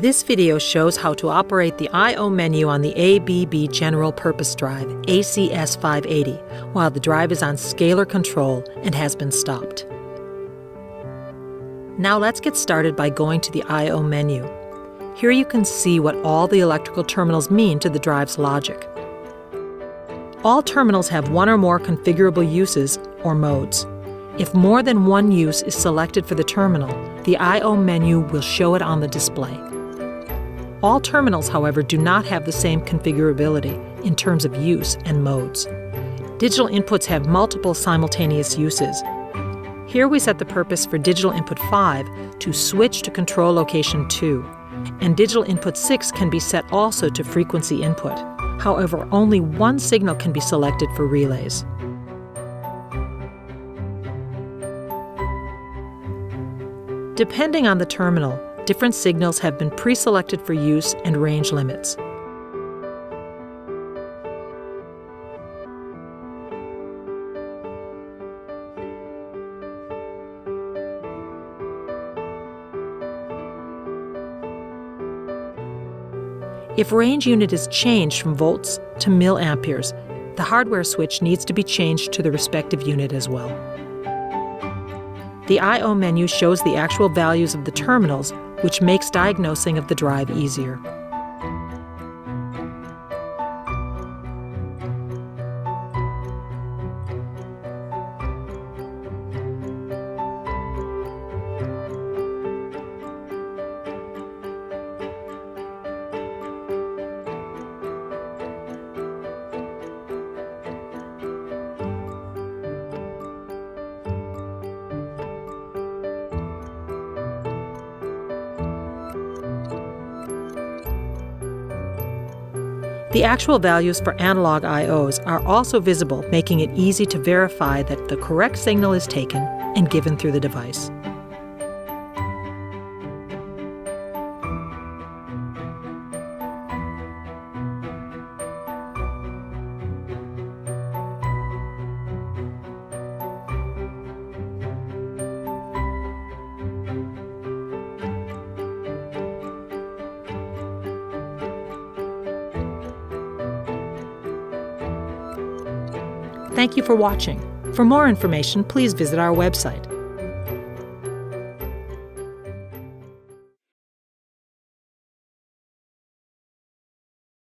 This video shows how to operate the I.O. menu on the ABB General Purpose Drive ACS 580 while the drive is on scalar control and has been stopped. Now let's get started by going to the I.O. menu. Here you can see what all the electrical terminals mean to the drive's logic. All terminals have one or more configurable uses or modes. If more than one use is selected for the terminal, the I.O. menu will show it on the display. All terminals, however, do not have the same configurability in terms of use and modes. Digital inputs have multiple simultaneous uses. Here we set the purpose for digital input 5 to switch to control location 2, and digital input 6 can be set also to frequency input. However, only one signal can be selected for relays. Depending on the terminal, different signals have been pre-selected for use and range limits. If range unit is changed from volts to milliamperes, the hardware switch needs to be changed to the respective unit as well. The I.O. menu shows the actual values of the terminals, which makes diagnosing of the drive easier. The actual values for analog IOs are also visible, making it easy to verify that the correct signal is taken and given through the device. Thank you for watching. For more information, please visit our website.